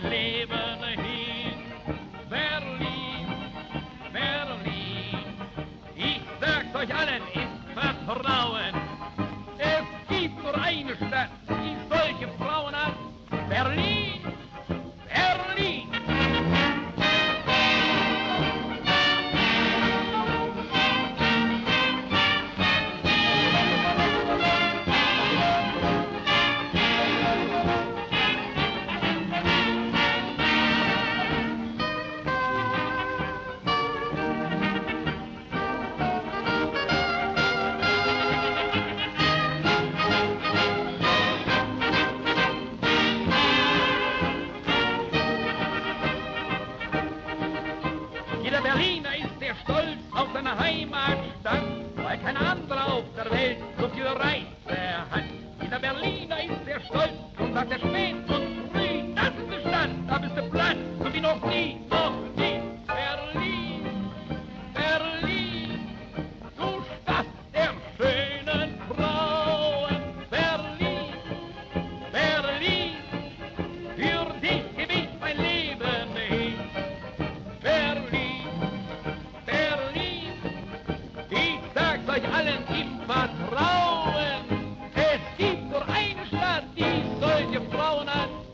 mein Leben hin. Berlin, Berlin, ich sag's euch allen, ist Vertrauen. der Berliner ist sehr stolz auf seine Heimatstadt, weil kein anderer auf der Welt so viel Reize hat. Jeder Berliner ist sehr stolz und sagt er spät und früh, das ist der Stand, da bist du platt, so wie noch nie, noch nie. Könnt euch allen im vertrauen. Es gibt nur eine Stadt, die solche Frauen hat.